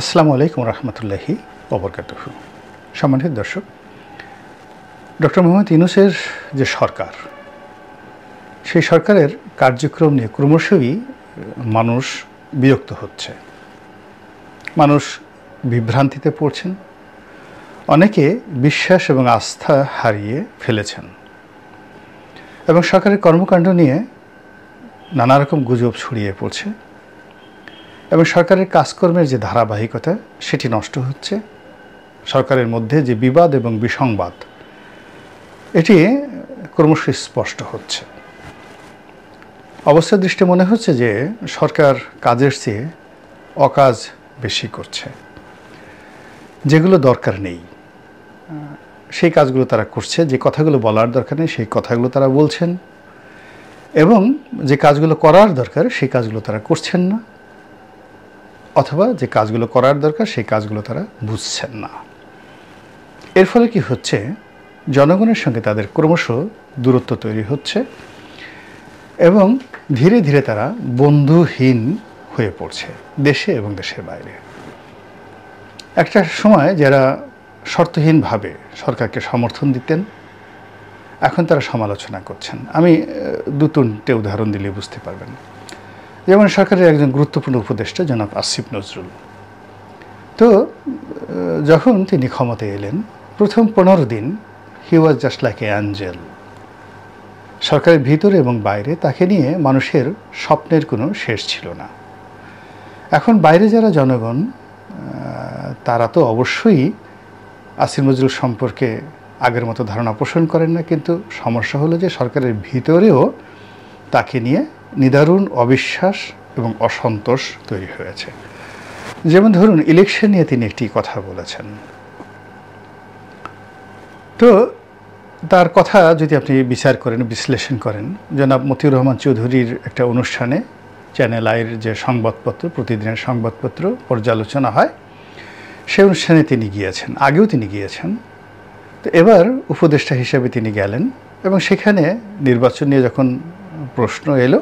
আসসালামু আলাইকুম রহমতুল্লাহি ওবরকাত সম্মানিত দর্শক, ডক্টর মোহাম্মদ ইউনুসের যে সরকার, সেই সরকারের কার্যক্রম নিয়ে ক্রমশই মানুষ বিরক্ত হচ্ছে। মানুষ বিভ্রান্তিতে পড়ছেন। অনেকে বিশ্বাস এবং আস্থা হারিয়ে ফেলেছেন। এবং সরকারের কর্মকাণ্ড নিয়ে নানা রকম গুজব ছড়িয়ে পড়ছে। এবং সরকারের কাজকর্মের যে ধারাবাহিকতা, সেটি নষ্ট হচ্ছে। সরকারের মধ্যে যে বিবাদ এবং বিসংবাদ, এটি ক্রমশ স্পষ্ট হচ্ছে। অবস্থার দৃষ্টি মনে হচ্ছে যে সরকার কাজের চেয়ে অকাজ বেশি করছে। যেগুলো দরকার নেই। সেই কাজগুলো তারা করছে, যে কথাগুলো বলার দরকার নেই, সেই কথাগুলো তারা বলছেন। এবং যে কাজগুলো করার দরকার, সেই কাজগুলো তারা করছেন না। অথবা যে কাজগুলো করার দরকার, সেই কাজগুলো তারা বুঝছেন না। এর ফলে কি হচ্ছে? জনগণের সঙ্গে তাদের ক্রমশ দূরত্ব তৈরি হচ্ছে এবং ধীরে ধীরে তারা বন্ধুহীন হয়ে পড়ছে দেশে এবং দেশের বাইরে। একটা সময় যারা শর্তহীনভাবে সরকারকে সমর্থন দিতেন, এখন তারা সমালোচনা করছেন। আমি দু তিনটে উদাহরণ দিলে বুঝতে পারবেন। যেমন সরকারের একজন গুরুত্বপূর্ণ উপদেষ্টা, জনাব আসিফ নজরুল। তো যখন তিনি ক্ষমতায় এলেন, প্রথম পনেরো দিন he was just like a angel সরকারের ভিতরে এবং বাইরে তাকে নিয়ে মানুষের স্বপ্নের কোনো শেষ ছিল না। এখন বাইরে যারা জনগণ তারা তো অবশ্যই আসিফ নজরুল সম্পর্কে আগের মতো ধারণা পোষণ করেন না, কিন্তু সমস্যা হলো যে সরকারের ভিতরেও তাকে নিয়ে নিদারুণ অবিশ্বাস এবং অসন্তোষ তৈরি হয়েছে। যেমন ধরুন ইলেকশন নিয়ে তিনি একটি কথা বলেছেন। তো তার কথা যদি আপনি বিচার করেন, বিশ্লেষণ করেন, জনাব মতিউর রহমান চৌধুরীর একটা অনুষ্ঠানে চ্যানেল আইয়ের যে সংবাদপত্র, প্রতিদিনের সংবাদপত্র পর্যালোচনা হয়, সে অনুষ্ঠানে তিনি গিয়েছেন, আগেও তিনি গিয়েছেন। তো এবার উপদেষ্টা হিসেবে তিনি গেলেন এবং সেখানে নির্বাচন নিয়ে যখন প্রশ্ন এলো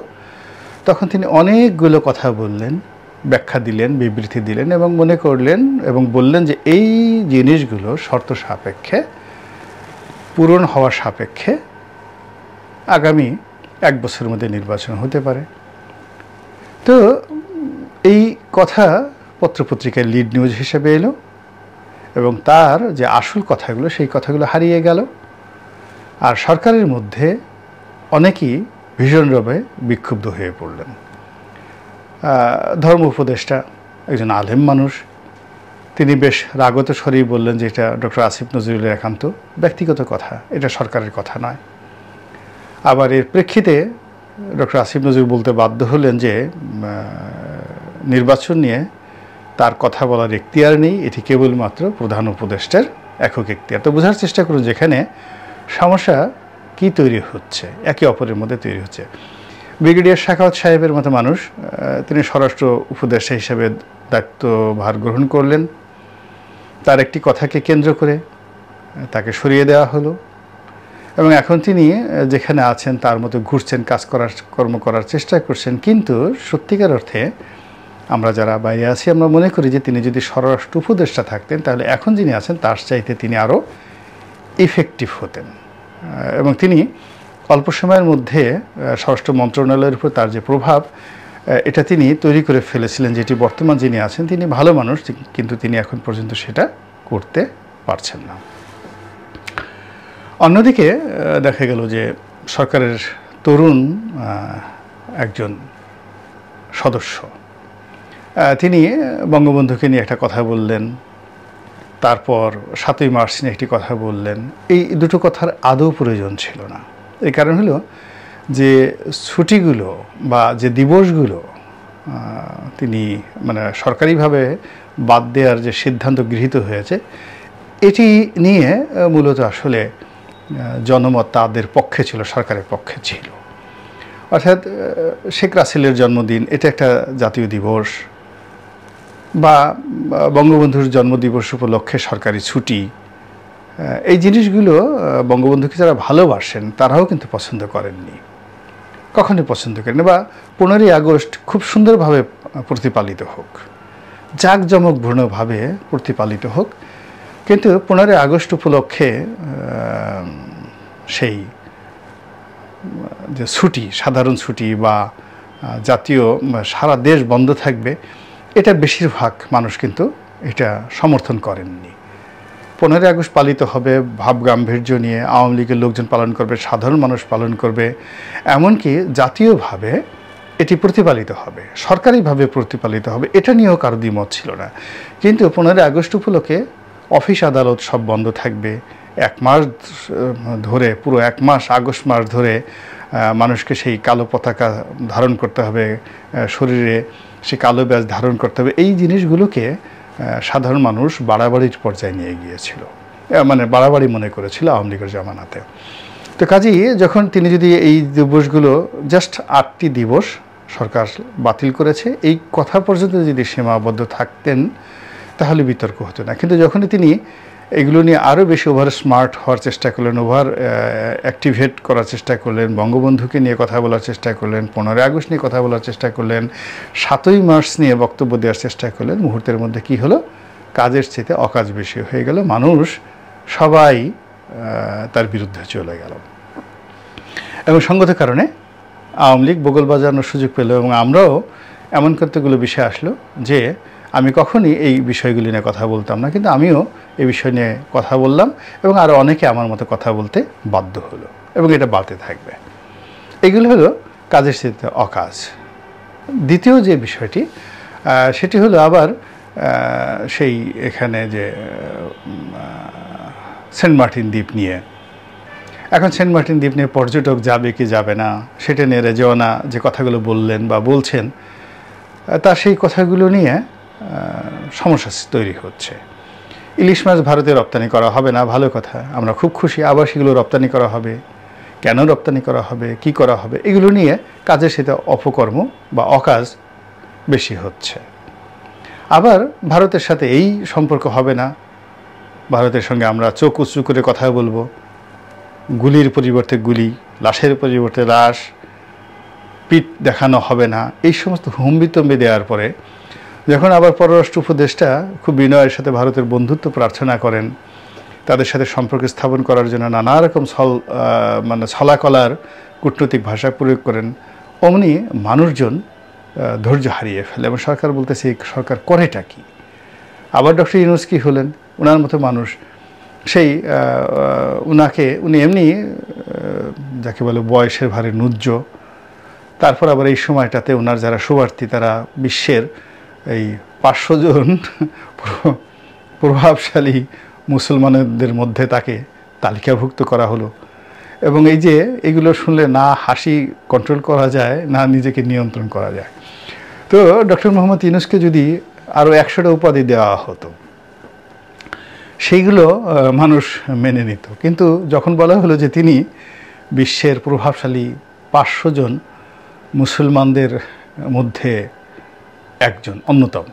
তখন তিনি অনেকগুলো কথা বললেন, ব্যাখ্যা দিলেন, বিবৃতি দিলেন এবং মনে করলেন এবং বললেন যে এই জিনিসগুলো শর্ত সাপেক্ষে, পূরণ হওয়া সাপেক্ষে আগামী এক বছরের মধ্যে নির্বাচন হতে পারে। তো এই কথা পত্রপত্রিকায় লিড নিউজ হিসেবে এলো এবং তার যে আসল কথাগুলো, সেই কথাগুলো হারিয়ে গেল। আর সরকারের মধ্যে অনেকেই ভীষণভাবে বিক্ষুব্ধ হয়ে পড়লেন। ধর্ম উপদেষ্টা, একজন আলেম মানুষ। তিনি বেশ রাগত স্বরেই বললেন যে এটা ডক্টর আসিফ নজরুলের একান্ত ব্যক্তিগত কথা, এটা সরকারের কথা নয়। আবার এর প্রেক্ষিতে ডক্টর আসিফ নজরুল বলতে বাধ্য হলেন যে নির্বাচন নিয়ে তার কথা বলার এখতিয়ার নেই, এটি কেবলমাত্র প্রধান উপদেষ্টার একক এখতিয়ার। তো বোঝার চেষ্টা করুন যেখানে সমস্যা কি তৈরি হচ্ছে? একে অপরের মধ্যে তৈরি হচ্ছে। ব্রিগেডিয়ার শাখাওয়াত সাহেবের মতো মানুষ তিনি স্বরাষ্ট্র উপদেষ্টা হিসেবে দায়িত্বভার গ্রহণ করলেন। তার একটি কথাকে কেন্দ্র করে তাকে সরিয়ে দেওয়া হলো। এবং এখন তিনি যেখানে আছেন তার মতো ঘুরছেন, কাজ করার, কর্ম করার চেষ্টা করছেন। কিন্তু সত্যিকার অর্থে আমরা যারা বাইরে আছি, আমরা মনে করি যে তিনি যদি স্বরাষ্ট্র উপদেষ্টা থাকতেন, তাহলে এখন যিনি আছেন, তার চাইতে তিনি আরও ইফেক্টিভ হতেন। এবং তিনি অল্প সময়ের মধ্যে স্বরাষ্ট্র মন্ত্রণালয়ের উপর তার যে প্রভাব এটা তিনি তৈরি করে ফেলেছিলেন, যেটি বর্তমান যিনি আছেন, তিনি ভালো মানুষ কিন্তু তিনি এখন পর্যন্ত সেটা করতে পারছেন না। অন্যদিকে দেখা গেল যে সরকারের তরুণ একজন সদস্য তিনি বঙ্গবন্ধুকে নিয়ে একটা কথা বললেন তারপর সাতই মার্চ নিয়ে একটি কথা বললেন। এই দুটো কথার আদৌ প্রয়োজন ছিল না। এই কারণ হলো যে ছুটিগুলো বা যে দিবসগুলো তিনি মানে সরকারিভাবে বাদ দেওয়ার যে সিদ্ধান্ত গৃহীত হয়েছে, এটি নিয়ে মূলত আসলে জনমত তাদের পক্ষে ছিল, সরকারের পক্ষে ছিল। অর্থাৎ শেখ রাসেলের জন্মদিন, এটা একটা জাতীয় দিবস। বা বঙ্গবন্ধুর জন্মদিবস উপলক্ষে সরকারি ছুটি এই জিনিসগুলো বঙ্গবন্ধুকে যারা ভালোবাসেন, তারাও কিন্তু পছন্দ করেননি। কখনোই পছন্দ করেন বা পনেরোই আগস্ট খুব সুন্দরভাবে প্রতিপালিত হোক, জাঁকজমকপূর্ণভাবে প্রতিপালিত হোক, কিন্তু পনেরোই আগস্ট উপলক্ষে সেই, যে ছুটি, সাধারণ ছুটি বা জাতীয়, সারা দেশ বন্ধ থাকবে এটা বেশিরভাগ মানুষ কিন্তু এটা সমর্থন করেননি। পনেরোই আগস্ট পালিত হবে, ভাব গাম্ভীর্য নিয়ে আওয়ামী লীগের লোকজন পালন করবে, সাধারণ মানুষ পালন করবে, এমনকি জাতীয়ভাবে এটি প্রতিপালিত হবে, সরকারিভাবে প্রতিপালিত হবে, এটা নিয়েও কারও দ্বিমত ছিল না। কিন্তু পনেরোই আগস্ট উপলক্ষে অফিস আদালত সব বন্ধ থাকবে, এক মাস ধরে, পুরো এক মাস, আগস্ট মাস ধরে মানুষকে সেই কালো পতাকা ধারণ করতে হবে শরীরে সে কালো ব্যাজ ধারণ করতে হবে। এই জিনিসগুলোকে সাধারণ মানুষ বাড়াবাড়ির পর্যায়ে নিয়ে গিয়েছিল। মানে বাড়াবাড়ি মনে করেছিল আওয়ামী লীগের জামানাতে। তো কাজেই যখন তিনি যদি এই দিবসগুলো জাস্ট আটটি দিবস সরকার বাতিল করেছে, এই কথা পর্যন্ত যদি সীমাবদ্ধ থাকতেন, তাহলে বিতর্ক হতো না। কিন্তু যখনই তিনি এগুলো নিয়ে আরও বেশি ওভার স্মার্ট হওয়ার চেষ্টা করলেন ওভার অ্যাক্টিভেট করার চেষ্টা করলেন, বঙ্গবন্ধুকে নিয়ে কথা বলার চেষ্টা করলেন, পনেরোই আগস্ট নিয়ে কথা বলার চেষ্টা করলেন, সাতই মার্চ নিয়ে বক্তব্য দেওয়ার চেষ্টা করলেন। মুহূর্তের মধ্যে কি হলো? কাজের চেতে অকাজ বেশি হয়ে গেল, মানুষ, সবাই তার বিরুদ্ধে চলে গেল। এবং সঙ্গত কারণে আওয়ামী লীগ বগল বাজানোর সুযোগ পেল এবং আমরাও এমন কতগুলো বিষয় আসলো যে আমি কখনই এই বিষয়গুলি নিয়ে কথা বলতাম না, কিন্তু আমিও এই বিষয় নিয়ে কথা বললাম এবং আরও অনেকে আমার মতো কথা বলতে বাধ্য হলো এবং এটা বাড়তে থাকবে। এগুলো হলো কাজের সাথে অকাজ। দ্বিতীয় যে বিষয়টি সেটি হলো আবার সেই এখানে যে সেন্ট মার্টিন দ্বীপ নিয়ে। এখন সেন্ট মার্টিন দ্বীপ নিয়ে পর্যটক যাবে কি যাবে না, সেটা নিয়ে রেজওয়ানা যে কথাগুলো বললেন বা বলছেন তার সেই কথাগুলো নিয়ে সমস্যা তৈরি হচ্ছে। ইলিশ মাছ ভারতে রপ্তানি করা হবে না, ভালো কথা। আমরা খুব খুশি আবার সেগুলো রপ্তানি করা হবে। কেন রপ্তানি করা হবে? কি করা হবে? এগুলো নিয়ে কাজের সাথে অপকর্ম বা অকাজ বেশি হচ্ছে। আবার ভারতের সাথে এই সম্পর্ক হবে না। ভারতের সঙ্গে আমরা চোখ উঁচু করে কথা বলব। গুলির পরিবর্তে গুলি, লাশের পরিবর্তে লাশ, পিঠ দেখানো হবে না। এই সমস্ত হুম্বিতম্বি দেওয়ার পরে যখন আবার পররাষ্ট্র উপদেষ্টা খুব বিনয়ের সাথে ভারতের বন্ধুত্ব প্রার্থনা করেন। তাদের সাথে সম্পর্ক স্থাপন করার জন্য নানা রকম ছল মানে ছলাকলার কূটনৈতিক ভাষা প্রয়োগ করেন। অমনি মানুষজন ধৈর্য হারিয়ে ফেলে এবং সরকার বলতেছে সরকার করেটা কি? আবার ডক্টর ইউনুস কি হলেন? ওনার মতো মানুষ। সেই উনাকে, উনি এমনি যাকে বলে বয়সের ভারে নুজ্জ তারপর আবার এই সময়টাতে ওনার যারা শুভার্থী তারা বিশ্বের এই পাঁচশো জন প্রভাবশালী মুসলমানদের মধ্যে তাকে তালিকাভুক্ত করা হলো। এবং এই যে এগুলো শুনলে না হাসি কন্ট্রোল করা যায়, না নিজেকে নিয়ন্ত্রণ করা যায়। তো ডক্টর মোহাম্মদ ইউনুসকে যদি আরও একশোটা উপাধি দেওয়া হতো, সেইগুলো মানুষ মেনে নিত। কিন্তু যখন বলা হলো যে তিনি বিশ্বের প্রভাবশালী পাঁচশো জন মুসলমানদের মধ্যে একজন, অন্যতম।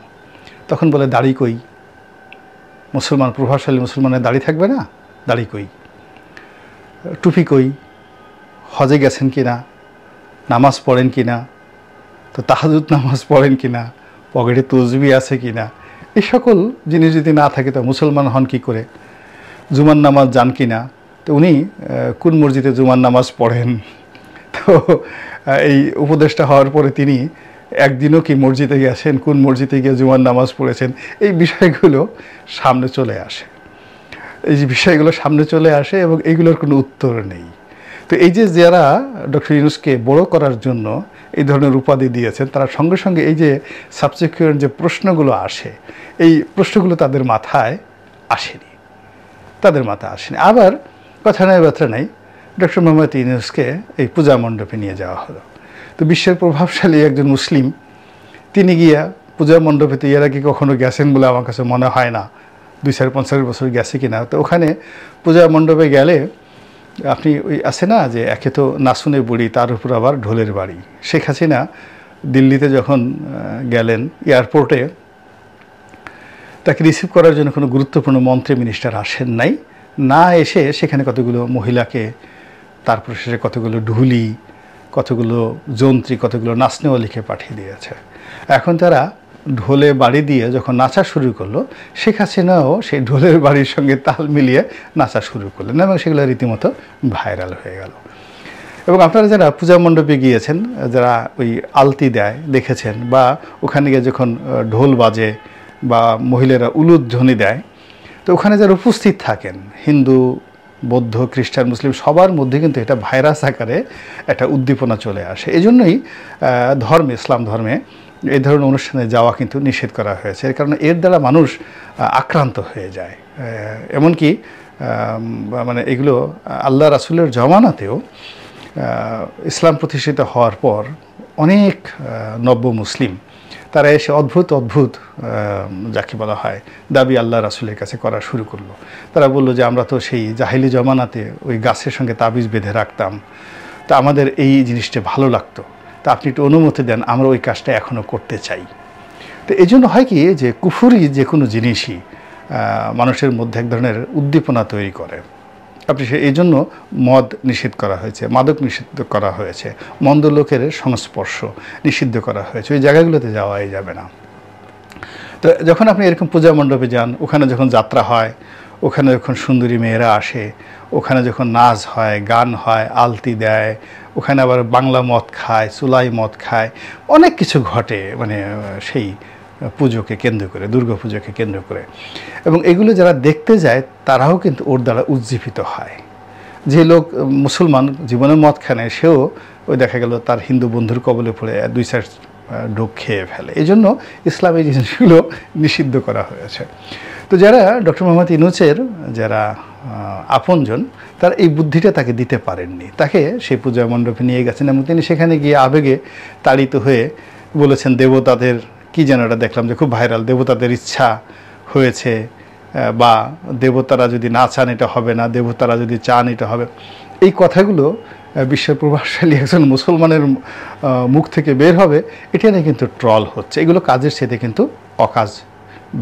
তখন বলে, দাড়ি কই? মুসলমান, প্রভাবশালী মুসলমানের দাড়ি থাকবে না? দাড়ি কই? টুপি কই? হজে গেছেন কি না? নামাজ পড়েন কি না? তো তাহাজুদ নামাজ পড়েন কি না? পকেটে তসবি আছে কি না? এই সকল জিনিস যদি না থাকে, তো মুসলমান হন কি করে? জুমান নামাজ যান কি না? তো উনি কোন মসজিদে জুমান নামাজ পড়েন? তো এই উপদেশটা হওয়ার পরে তিনি একদিনও কি মসজিদে গেছেন, কোন মসজিদে গিয়ে জুমার নামাজ পড়েছেন, এই বিষয়গুলো সামনে চলে আসে। এই যে বিষয়গুলো সামনে চলে আসে এবং এইগুলোর কোনো উত্তর নেই। তো এই যে যারা ডক্টর ইউনুসকে বড় করার জন্য এই ধরনের উপাধি দিয়েছেন, তারা সঙ্গে সঙ্গে এই যে সাবসিকুয়েন্ট যে প্রশ্নগুলো আসে, এই প্রশ্নগুলো তাদের মাথায় আসেনি। তাদের মাথায় আসেনি। আবার কথা নয় ব্যথা নাই, ডক্টর মোহাম্মদ ইউনুসকে এই পূজা মণ্ডপে নিয়ে যাওয়া হলো। তো বিশ্বের প্রভাবশালী একজন মুসলিম, তিনি গিয়া পূজা মণ্ডপেতে এর আগে কখনো গেছেন বলে আমার কাছে মনে হয় না। দুই চার পঞ্চাশ বছর গেছে কিনা। তো ওখানে পূজা মণ্ডপে গেলে আপনি ওই আছে না যে একে তো নাসুনে বুড়ি, তার উপর আবার ঢোলের বাড়ি। শেখ হাসিনা দিল্লিতে যখন গেলেন এয়ারপোর্টে, তাকে রিসিভ করার জন্য কোনো গুরুত্বপূর্ণ মন্ত্রী মিনিস্টার আসেন নাই। না এসে সেখানে কতগুলো মহিলাকে, তারপর শেষে কতগুলো ঢুলি কতগুলো যন্ত্রী, কতগুলো নাচনেও নাচনেওয়ালিকে পাঠিয়ে দিয়েছে। এখন তারা ঢোলে বাড়ি দিয়ে যখন নাচা শুরু করল, শেখ হাসিনাও সেই ঢোলের বাড়ির সঙ্গে তাল মিলিয়ে নাচা শুরু করলেন এবং সেগুলো রীতিমতো ভাইরাল হয়ে গেল। এবং আপনারা যারা পূজা মণ্ডপে গিয়েছেন, যারা ওই আলতি দেয়, দেখেছেন বা ওখানে গিয়ে যখন ঢোল বাজে বা মহিলারা উলুধ্বনি দেয়, তো ওখানে যারা উপস্থিত থাকেন, হিন্দু বৌদ্ধ, খ্রিস্টান, মুসলিম সবার মধ্যে কিন্তু এটা ভাইরাস আকারে একটা উদ্দীপনা চলে আসে। এই জন্যই ধর্মে, ইসলাম ধর্মে এই ধরনের অনুষ্ঠানে যাওয়া কিন্তু নিষেধ করা হয়েছে। এর কারণে এর দ্বারা মানুষ আক্রান্ত হয়ে যায়। এমনকি মানে এগুলো আল্লাহ রাসুলের জমানাতেও ইসলাম প্রতিষ্ঠিত হওয়ার পর অনেক নব্য মুসলিম তারা এসে অদ্ভুত অদ্ভুত যাকে বলা হয় দাবি আল্লাহ রাসুলের কাছে করা শুরু করল। তারা বলল যে, আমরা তো সেই জাহিলি জমানাতে ওই গাছের সঙ্গে তাবিজ বেঁধে রাখতাম। তা আমাদের এই জিনিসটা ভালো লাগতো। তা আপনি একটু অনুমতি দেন, আমরা ওই কাজটা এখনও করতে চাই। তো এই জন্য হয় কি, যে কুফুরি যে কোনো জিনিসই মানুষের মধ্যে এক ধরনের উদ্দীপনা তৈরি করে। আপনি সে এই জন্য মদ নিষিদ্ধ করা হয়েছে, মাদক নিষিদ্ধ করা হয়েছে, মন্দ লোকের সংস্পর্শ নিষিদ্ধ করা হয়েছে, ওই জায়গাগুলোতে যাওয়াই যাবে না। তো যখন আপনি এরকম পূজা মণ্ডপে যান, ওখানে যখন যাত্রা হয়, ওখানে যখন সুন্দরী মেয়েরা আসে, ওখানে যখন নাচ হয়, গান হয়, আলতি দেয়, ওখানে আবার বাংলা মদ খায় চুলাই মদ খায়, অনেক কিছু ঘটে মানে সেই পুজোকে কেন্দ্র করে, দুর্গা পুজোকে কেন্দ্র করে। এবং এগুলো যারা দেখতে যায়, তারাও কিন্তু ওর দ্বারা উজ্জীবিত হয়। যে লোক, মুসলমান জীবনে মদ খানে সেও ওই দেখা গেল তার হিন্দু বন্ধুর কবলে পড়ে দুই চার ডোক খেয়ে ফেলে। এই জন্য ইসলাম জিনিসগুলো নিষিদ্ধ করা হয়েছে। তো যারা ডক্টর মোহাম্মদ ইনুচের, যারা আপনজন, তার এই বুদ্ধিটা তাকে দিতে পারেননি। তাকে সেই পূজা মণ্ডপে নিয়ে গেছেন এবং তিনি সেখানে গিয়ে আবেগে তাড়িত হয়ে বলেছেন, দেবতাদের কি যেন এটা দেখলাম যে খুব ভাইরাল, দেবতাদের ইচ্ছা হয়েছে বা দেবতারা যদি না চান এটা হবে না, দেবতারা যদি চান এটা হবে। এই কথাগুলো বিশ্বের প্রভাবশালী একজন মুসলমানের মুখ থেকে বের হবে, এটা নিয়ে কিন্তু ট্রল হচ্ছে। এগুলো কাজের সাথে কিন্তু অকাজ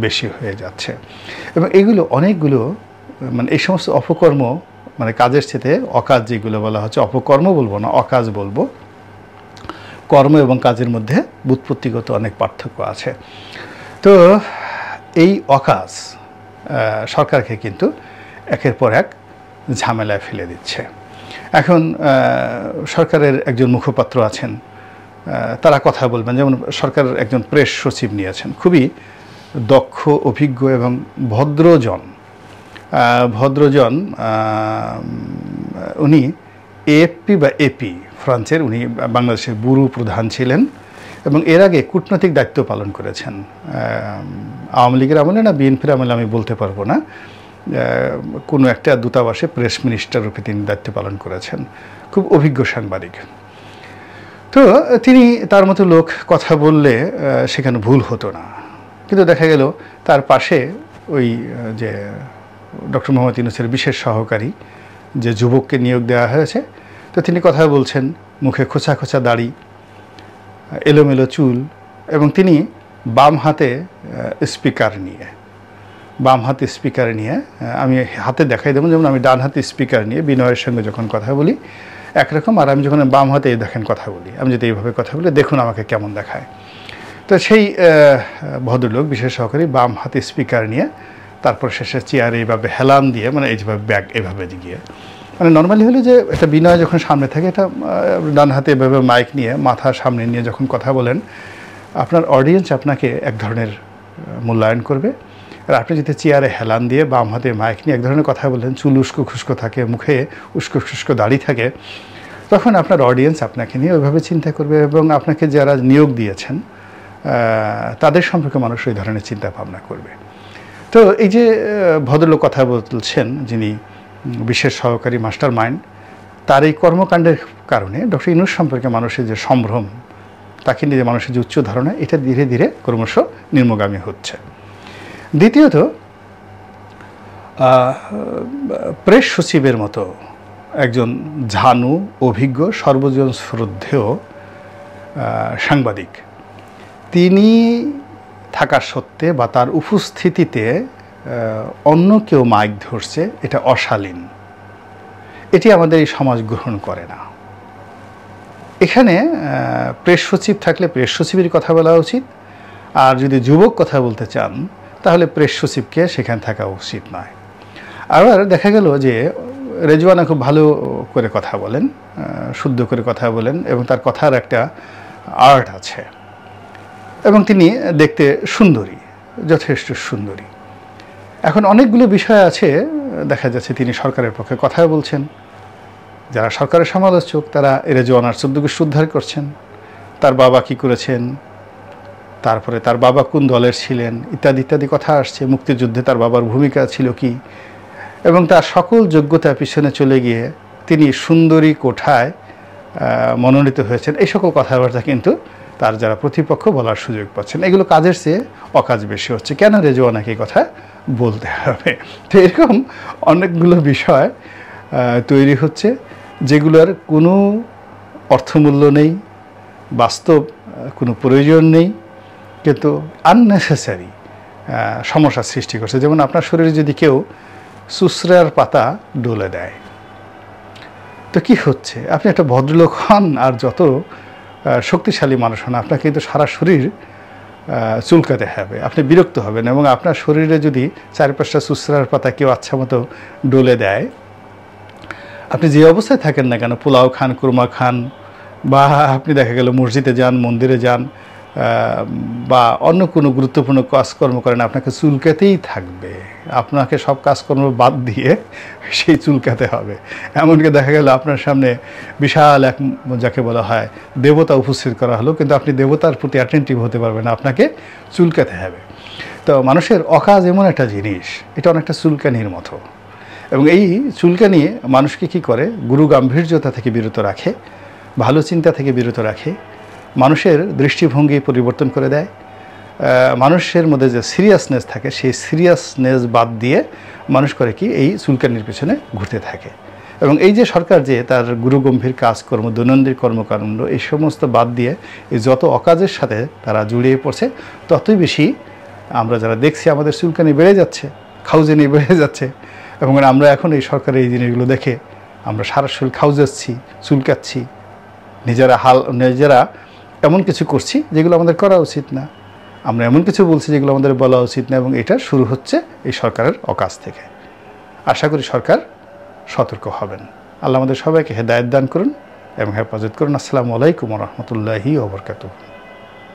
বেশি হয়ে যাচ্ছে। এবং এগুলো অনেকগুলো মানে এই সমস্ত অপকর্ম মানে কাজের সাথে অকাজ যেগুলো বলা হচ্ছে, অপকর্ম বলব না, অকাজ বলব কর্ম এবং কাজের মধ্যে বুৎপত্তিগত অনেক পার্থক্য আছে। তো এই অকাজ সরকারকে কিন্তু একের পর এক ঝামেলায় ফেলে দিচ্ছে। এখন সরকারের একজন মুখপাত্র আছেন তারা কথা বলবেন। যেমন সরকারের একজন প্রেস সচিব নিয়েছেন, খুবই দক্ষ, অভিজ্ঞ এবং ভদ্রজন। ভদ্রজন উনি এএফপি বা এপি, ফ্রান্সের উনি বাংলাদেশের বুরু প্রধান ছিলেন এবং এর আগে কূটনৈতিক দায়িত্ব পালন করেছেন। আওয়ামী লীগের আমলে না, বিএনপির আমলে আমি বলতে পারব না। কোনো একটা দূতাবাসে প্রেস মিনিস্টার রূপে তিনি দায়িত্ব পালন করেছেন। খুব অভিজ্ঞ সাংবাদিক। তো তিনি তার মতো লোক কথা বললে সেখানে ভুল হতো না। কিন্তু দেখা গেল তার পাশে ওই যে ডক্টর মোহাম্মদ ইউনুসের বিশেষ সহকারী যে যুবককে নিয়োগ দেওয়া হয়েছে, তো তিনি কথা বলছেন, মুখে খোঁচা খোঁচা দাড়ি, এলোমেলো চুল, এবং তিনি বাম হাতে স্পিকার নিয়ে, বাম হাতে স্পিকার নিয়ে আমি হাতে দেখাই দেবো, যেমন আমি ডান হাতে স্পিকার নিয়ে বিনয়ের সঙ্গে যখন কথা বলি, একরকম, আর আমি যখন বাম হাতে দেখেন কথা বলি, আমি যদি এইভাবে কথা বলি, দেখুন আমাকে কেমন দেখায়। তো সেই ভদ্রলোক বিশেষ সহকারী বাম হাতে স্পিকার নিয়ে তারপর শেষে চেয়ারে এইভাবে হেলান দিয়ে মানে এইভাবে ব্যাগ এভাবে গিয়ে মানে নর্মালি হলো যে একটা বিনয় যখন সামনে থাকে, এটা ডান হাতে এভাবে মাইক নিয়ে, মাথা সামনে নিয়ে যখন কথা বলেন, আপনার অডিয়েন্স আপনাকে এক ধরনের মূল্যায়ন করবে। আর আপনি যদি চেয়ারে হেলান দিয়ে বাম হাতে মাইক নিয়ে এক ধরনের কথা বলেন, চুল উস্কো খুস্কো থাকে, মুখে উস্কো খুস্কো দাড়ি থাকে, তখন আপনার অডিয়েন্স আপনাকে নিয়ে ওইভাবে চিন্তা করবে এবং আপনাকে যারা নিয়োগ দিয়েছেন তাদের সম্পর্কে মানুষ ওই ধরনের চিন্তা ভাবনা করবে। তো এই যে ভদ্রলোক কথা বলছেন যিনি বিশেষ সহকারী মাস্টার মাইন্ড তার এই কর্মকাণ্ডের কারণে ডক্টর ইনুস সম্পর্কে মানুষের যে সম্ভ্রম, তাকে নিয়ে মানুষের যে উচ্চ ধারণা, এটা ধীরে ধীরে ক্রমশ নির্মগামী হচ্ছে। দ্বিতীয়ত প্রেস সচিবের মতো একজন ঝানু, অভিজ্ঞ, সর্বজন শ্রদ্ধেয় সাংবাদিক, তিনি থাকা সত্ত্বে বা তার উপস্থিতিতে অন্য কেউ মাইক ধরছে, এটা অশালীন। এটি আমাদের এই সমাজ গ্রহণ করে না। এখানে প্রেস সচিব থাকলে প্রেস সচিবের কথা বলা উচিত। আর যদি যুবক কথা বলতে চান, তাহলে প্রেস সচিবকে সেখানে থাকা উচিত নয়। আবার দেখা গেল যে, রেজওয়ানা খুব ভালো করে কথা বলেন শুদ্ধ করে কথা বলেন, এবং তার কথার একটা আর্ট আছে। এবং তিনি দেখতে সুন্দরী, যথেষ্ট সুন্দরী। এখন অনেকগুলো বিষয় আছে, দেখা যাচ্ছে তিনি সরকারের পক্ষে কথা বলছেন। যারা সরকারের সমালোচক, তারা রেজওয়ানার চোদ্দকে উদ্ধার করছেন। তার বাবা কি করেছেন? তারপরে তার বাবা কোন দলের ছিলেন? ইত্যাদি ইত্যাদি কথা আসছে। মুক্তিযুদ্ধে তার বাবার ভূমিকা ছিল কি? এবং তার সকল যোগ্যতা পিছনে চলে গিয়ে তিনি সুন্দরী কোঠায় মনোনীত হয়েছেন। এই সকল কথাবার্তা কিন্তু তার যারা প্রতিপক্ষ বলার সুযোগ পাচ্ছেন, এগুলো কাজের চেয়ে অকাজ বেশি হচ্ছে। কেন রেজওয়ানাকে কথা বলতে হবে? তো এরকম অনেকগুলো বিষয় তৈরি হচ্ছে, যেগুলোর কোনো অর্থমূল্য নেই, বাস্তব কোনো প্রয়োজন নেই, কিন্তু আননেসেসারি সমস্যার সৃষ্টি করছে। যেমন আপনার শরীরে যদি কেউ সুসরার পাতা ডলে দেয়, তো কি হচ্ছে? আপনি একটা ভদ্রলোক হন আর যত শক্তিশালী মানুষ হন, আপনাকে কিন্তু সারা শরীর চুলকাতে হবে। আপনি বিরক্ত হবেন এবং আপনার শরীরে যদি চারপাশটা সুসরার পাতা কেউ আচ্ছা মতো ডলে দেয়, আপনি যে অবস্থায় থাকেন না কেন, পোলাও খান, কুরমা খান, বা আপনি দেখা গেল মসজিদে যান, মন্দিরে যান বা অন্য কোনো গুরুত্বপূর্ণ কাজকর্ম করেন, আপনাকে চুলকাতেই থাকবে। আপনাকে সব কাজকর্ম বাদ দিয়ে সেই চুলকাতে হবে। এমনকি দেখা গেল আপনার সামনে বিশাল এক যাকে বলা হয় দেবতা উপস্থিত করা হলো, কিন্তু আপনি দেবতার প্রতি অ্যাটেন্টিভ হতে পারবেন আপনাকে চুলকাতে হবে। তো মানুষের অকাজ এমন একটা জিনিস, এটা অনেকটা চুলকানির মতো। এবং এই চুলকানি মানুষকে কি করে? গুরু গাম্ভীর্যতা থেকে বিরত রাখে, ভালো চিন্তা থেকে বিরত রাখে মানুষের দৃষ্টিভঙ্গি পরিবর্তন করে দেয়। মানুষের মধ্যে যে সিরিয়াসনেস থাকে, সেই সিরিয়াসনেস বাদ দিয়ে মানুষ করে কি এই চুলকানির পেছনে ঘুরতে থাকে। এবং এই যে সরকার যে তার গুরুগম্ভীর কাজকর্ম, দৈনন্দিন কর্মকাণ্ড, এই সমস্ত বাদ দিয়ে এই যত অকাজের সাথে তারা জড়িয়ে পড়ছে, ততই বেশি আমরা যারা দেখছি আমাদের চুলকানি বেড়ে যাচ্ছে, খাউজেনি বেড়ে যাচ্ছে। এবং আমরা এখন এই সরকারের এই জিনিসগুলো দেখে আমরা সারা শরীর খাউজাচ্ছি, চুলকাচ্ছি, নিজেরা হাল, নিজেরা এমন কিছু করছি যেগুলো আমাদের করা উচিত না। আমরা এমন কিছু বলছি যেগুলো আমাদের বলা উচিত না এবং এটা শুরু হচ্ছে এই সরকারের অকাজ থেকে। আশা করি সরকার সতর্ক হবেন। আল্লাহ আমাদের সবাইকে হেদায়ত দান করুন এবং হেফাজত করুন। আসসালামু আলাইকুম রহমতুল্লাহি ওবরকাতুহ